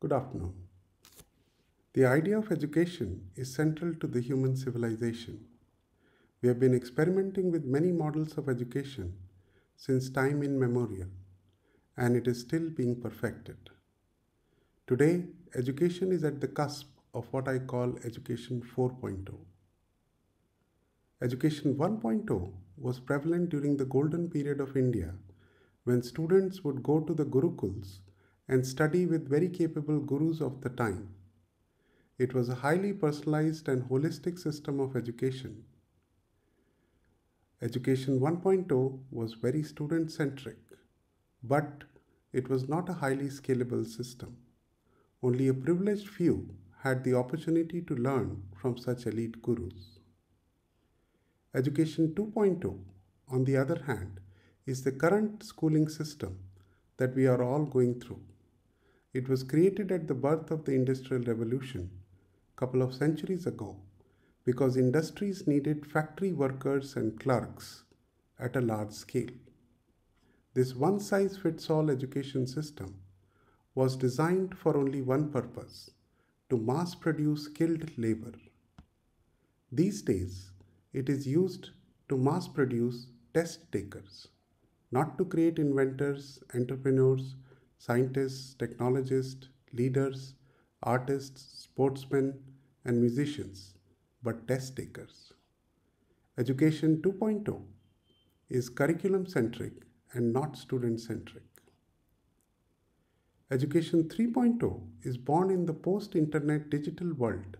Good afternoon. The idea of education is central to the human civilization. We have been experimenting with many models of education since time immemorial, and it is still being perfected. Today, education is at the cusp of what I call Education 4.0. Education 1.0 was prevalent during the golden period of India when students would go to the Gurukuls and study with very capable gurus of the time. It was a highly personalized and holistic system of education. Education 1.0 was very student centric, but it was not a highly scalable system. Only a privileged few had the opportunity to learn from such elite gurus. Education 2.0, on the other hand, is the current schooling system that we are all going through. It was created at the birth of the Industrial Revolution a couple of centuries ago because industries needed factory workers and clerks at a large scale. This one size fits all education system was designed for only one purpose to mass produce skilled labor. These days, it is used to mass produce test takers, not to create inventors, entrepreneurs, scientists, technologists, leaders, artists, sportsmen, and musicians, but test takers. Education 2.0 is curriculum centric and not student centric. Education 3.0 is born in the post internet digital world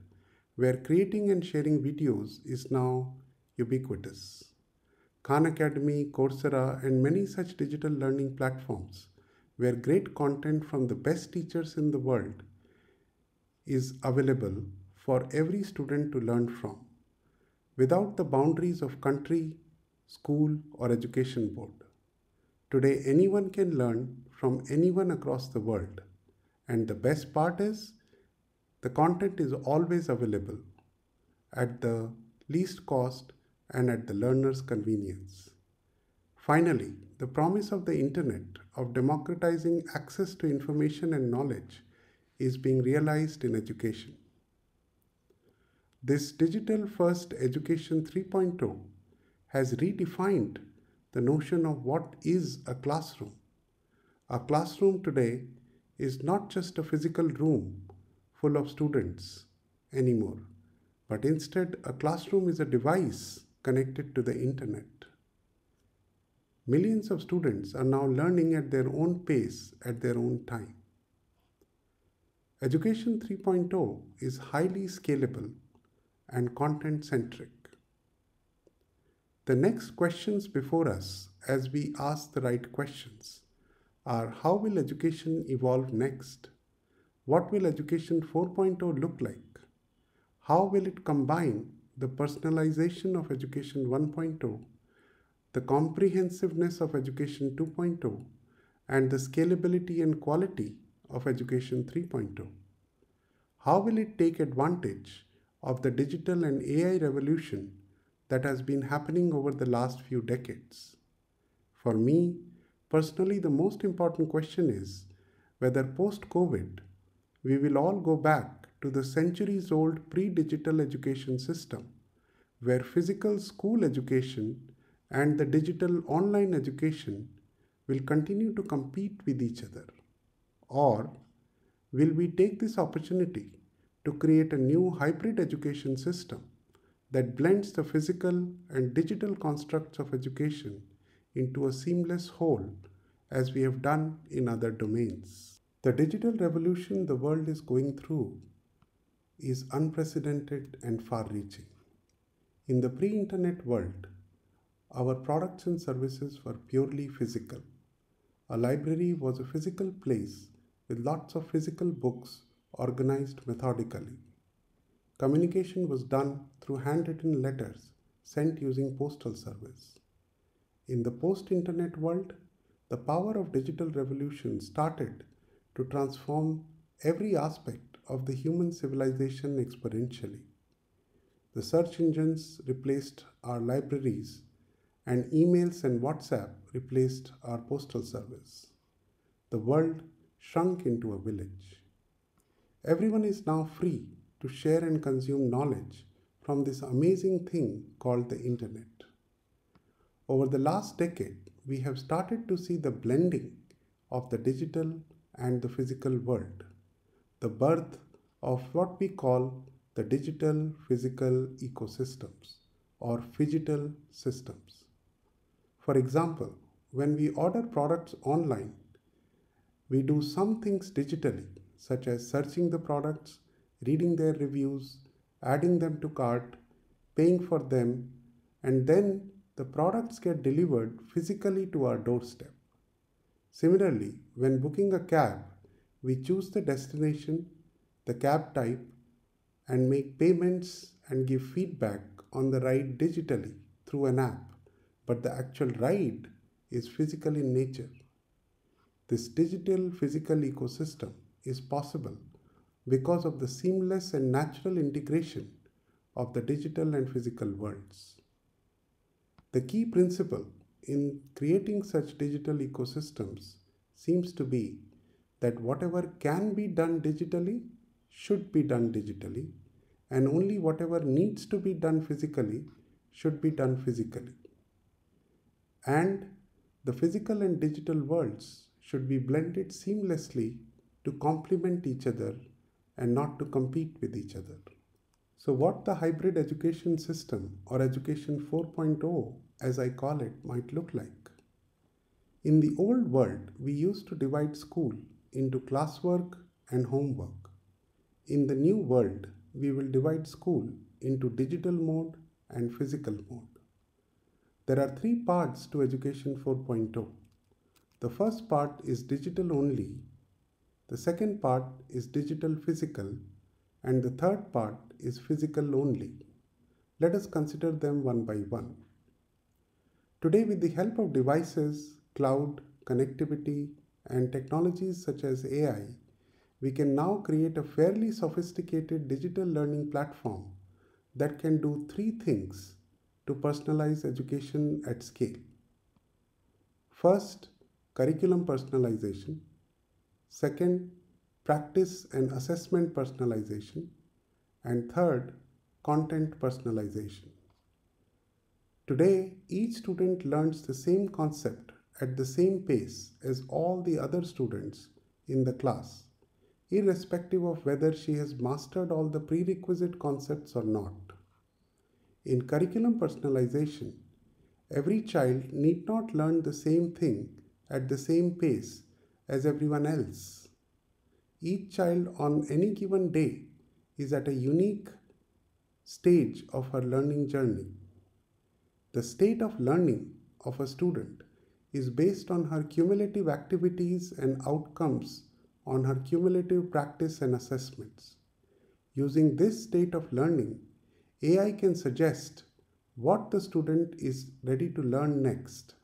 where creating and sharing videos is now ubiquitous. Khan Academy, Coursera, and many such digital learning platforms where great content from the best teachers in the world is available for every student to learn from without the boundaries of country, school, or education board. Today, anyone can learn from anyone across the world. And the best part is the content is always available at the least cost and at the learner's convenience. Finally, the promise of the internet of democratizing access to information and knowledge is being realized in education. This digital first education 3.0 has redefined the notion of what is a classroom. A classroom today is not just a physical room full of students anymore, but instead a classroom is a device connected to the internet. Millions of students are now learning at their own pace at their own time. Education 3.0 is highly scalable and content centric. The next questions before us, as we ask the right questions, are how will education evolve next? What will education 4.0 look like? How will it combine the personalization of education 1.0, the comprehensiveness of education 2.0, and the scalability and quality of education 3.0? How will it take advantage of the digital and AI revolution that has been happening over the last few decades? For me, personally, the most important question is whether post COVID we will all go back to the centuries old pre digital education system where physical school education and the digital online education will continue to compete with each other? Or will we take this opportunity to create a new hybrid education system that blends the physical and digital constructs of education into a seamless whole as we have done in other domains. The digital revolution the world is going through is unprecedented and far reaching. In the pre internet world, our products and services were purely physical. A library was a physical place with lots of physical books organized methodically. Communication was done through handwritten letters sent using postal service. In the post internet world, the power of digital revolution started to transform every aspect of the human civilization exponentially. The search engines replaced our libraries, and emails and WhatsApp replaced our postal service. The world shrunk into a village. everyone is now free to share and consume knowledge from this amazing thing called the internet. Over the last decade, we have started to see the blending of the digital and the physical world, the birth of what we call the digital physical ecosystems or phygital systems. For example, when we order products online, we do some things digitally, such as searching the products, reading their reviews, adding them to cart, paying for them, and then the products get delivered physically to our doorstep. Similarly, when booking a cab, we choose the destination, the cab type, and make payments and give feedback on the ride digitally through an app, but the actual ride is physical in nature. This digital physical ecosystem is possible because of the seamless and natural integration of the digital and physical worlds. The key principle in creating such digital ecosystems seems to be that whatever can be done digitally should be done digitally, and only whatever needs to be done physically should be done physically. And the physical and digital worlds should be blended seamlessly to complement each other and not to compete with each other. So, what the hybrid education system or education 4.0, as I call it, might look like. In the old world, we used to divide school into classwork and homework. In the new world, we will divide school into digital mode and physical mode. There are three parts to Education 4.0. The first part is digital only the second part is digital physical and the third part is physical only. Let us consider them one by one. Today, with the help of devices, cloud, connectivity, and technologies such as AI, we can now create a fairly sophisticated digital learning platform that can do three things to personalize education at scale. First, curriculum personalization. Second, practice and assessment personalization. And third, content personalization. Today, each student learns the same concept at the same pace as all the other students in the class, irrespective of whether she has mastered all the prerequisite concepts or not. In curriculum personalization, every child need not learn the same thing at the same pace as everyone else. Each child on any given day is at a unique stage of her learning journey. The state of learning of a student is based on her cumulative activities and outcomes on her cumulative practice and assessments. Using this state of learning, AI can suggest what the student is ready to learn next.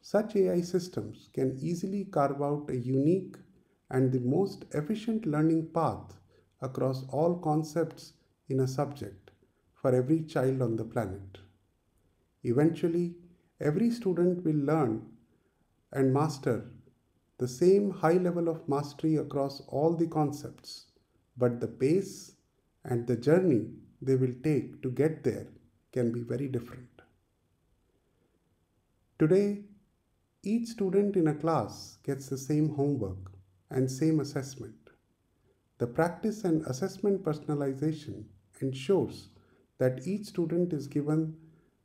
Such AI systems can easily carve out a unique and the most efficient learning path across all concepts in a subject for every child on the planet. Eventually, every student will learn and master the same high level of mastery across all the concepts, but the pace and the journey they will take to get there can be very different. Today, each student in a class gets the same homework and same assessment. The practice and assessment personalization ensures that each student is given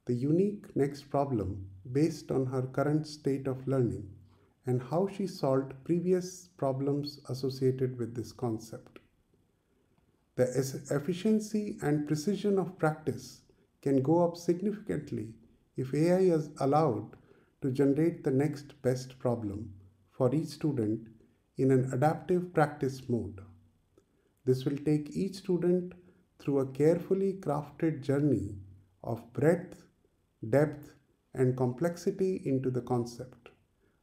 the unique next problem based on her current state of learning and how she solved previous problems associated with this concept. The efficiency and precision of practice can go up significantly if AI is allowed to generate the next best problem for each student in an adaptive practice mode. This will take each student through a carefully crafted journey of breadth, depth, and complexity into the concept,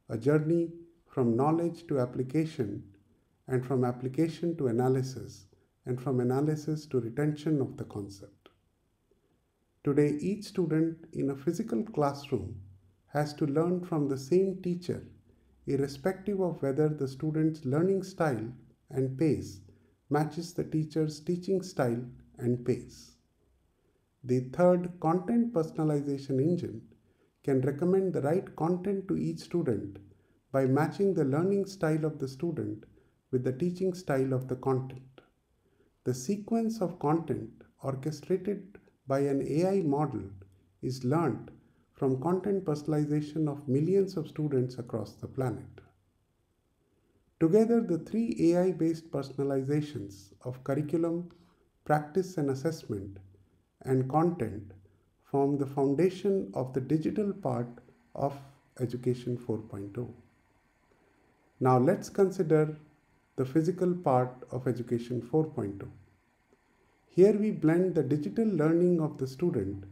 a journey from knowledge to application, and from application to analysis, and from analysis to retention of the concept. Today, each student in a physical classroom has to learn from the same teacher, irrespective of whether the student's learning style and pace matches the teacher's teaching style and pace. The third content personalization engine can recommend the right content to each student by matching the learning style of the student with the teaching style of the content. The sequence of content orchestrated by an AI model is learned from content personalization of millions of students across the planet. Together, the three AI based personalizations of curriculum, practice and assessment, and content form the foundation of the digital part of Education 4.0. Now, let's consider the physical part of Education 4.0. Here we blend the digital learning of the student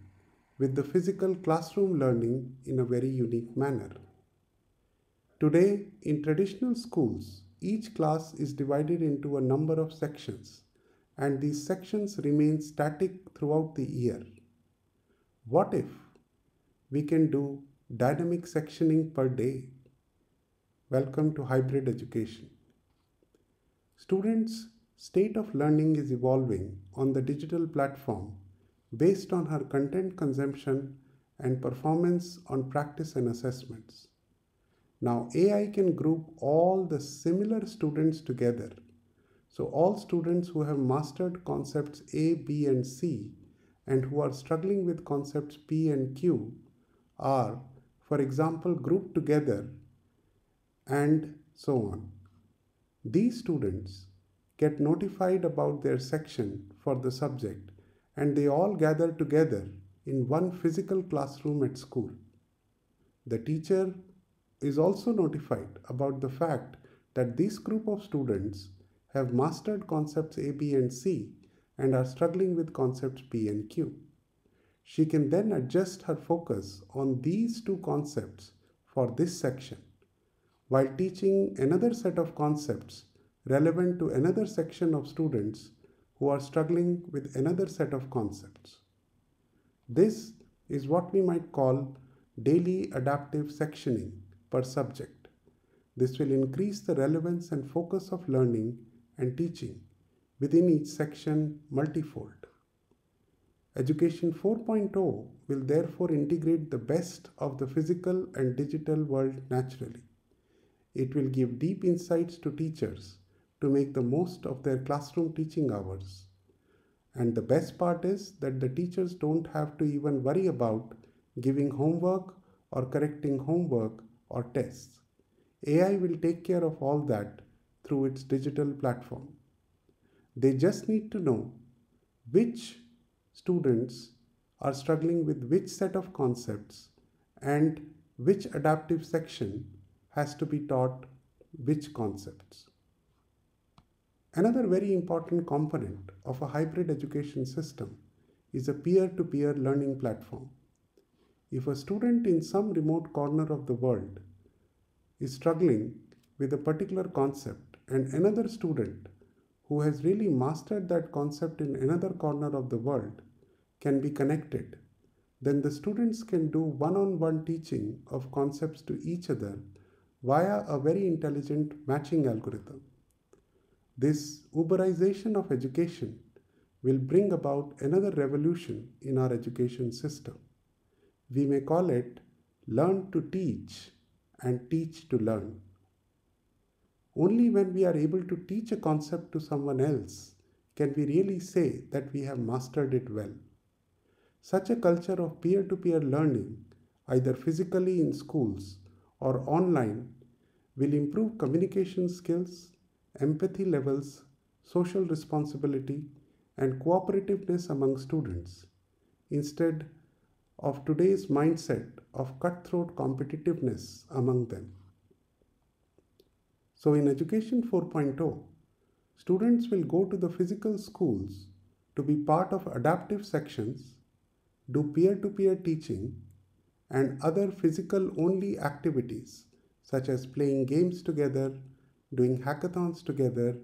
with the physical classroom learning in a very unique manner. Today, in traditional schools, each class is divided into a number of sections and these sections remain static throughout the year. What if we can do dynamic sectioning per day? Welcome to hybrid education. Students state of learning is evolving on the digital platform based on her content consumption and performance on practice and assessments. Now, AI can group all the similar students together. So, all students who have mastered concepts A, B, and C and who are struggling with concepts P and Q are, for example, grouped together and so on. These students get notified about their section for the subject and they all gather together in one physical classroom at school. The teacher is also notified about the fact that this group of students have mastered concepts A, B, and C and are struggling with concepts P and Q. She can then adjust her focus on these two concepts for this section while teaching another set of concepts relevant to another section of students who are struggling with another set of concepts. This is what we might call daily adaptive sectioning per subject. This will increase the relevance and focus of learning and teaching within each section multifold. Education 4.0 will therefore integrate the best of the physical and digital world naturally. It will give deep insights to teachers to make the most of their classroom teaching hours. And the best part is that the teachers don't have to even worry about giving homework or correcting homework or tests. AI will take care of all that through its digital platform. They just need to know which students are struggling with which set of concepts and which adaptive section has to be taught which concepts. Another very important component of a hybrid education system is a peer-to-peer learning platform. If a student in some remote corner of the world is struggling with a particular concept and another student who has really mastered that concept in another corner of the world can be connected, then the students can do one-on-one teaching of concepts to each other via a very intelligent matching algorithm. This Uberization of education will bring about another revolution in our education system. We may call it learn to teach and teach to learn. Only when we are able to teach a concept to someone else can we really say that we have mastered it well. Such a culture of peer to peer learning, either physically in schools or online, will improve communication skills empathy levels, social responsibility, and cooperativeness among students, instead of today's mindset of cutthroat competitiveness among them. So, in Education 4.0, students will go to the physical schools to be part of adaptive sections, do peer to peer teaching, and other physical only activities such as playing games together, doing hackathons together,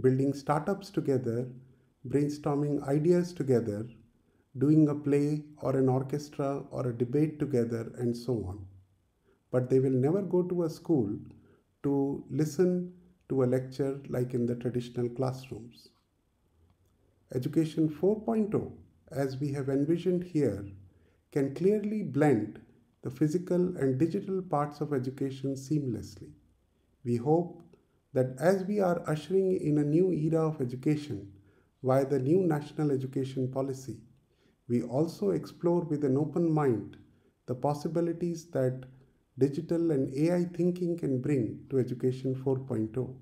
building startups together, brainstorming ideas together, doing a play or an orchestra or a debate together, and so on. But they will never go to a school to listen to a lecture like in the traditional classrooms. Education 4.0, as we have envisioned here, can clearly blend the physical and digital parts of education seamlessly. We hope that as we are ushering in a new era of education via the new national education policy, we also explore with an open mind the possibilities that digital and AI thinking can bring to Education 4.0.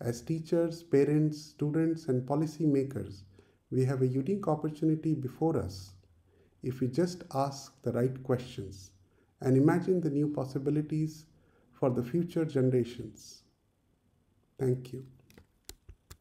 As teachers, parents, students, and policymakers, we have a unique opportunity before us if we just ask the right questions and imagine the new possibilities for the future generations. Thank you.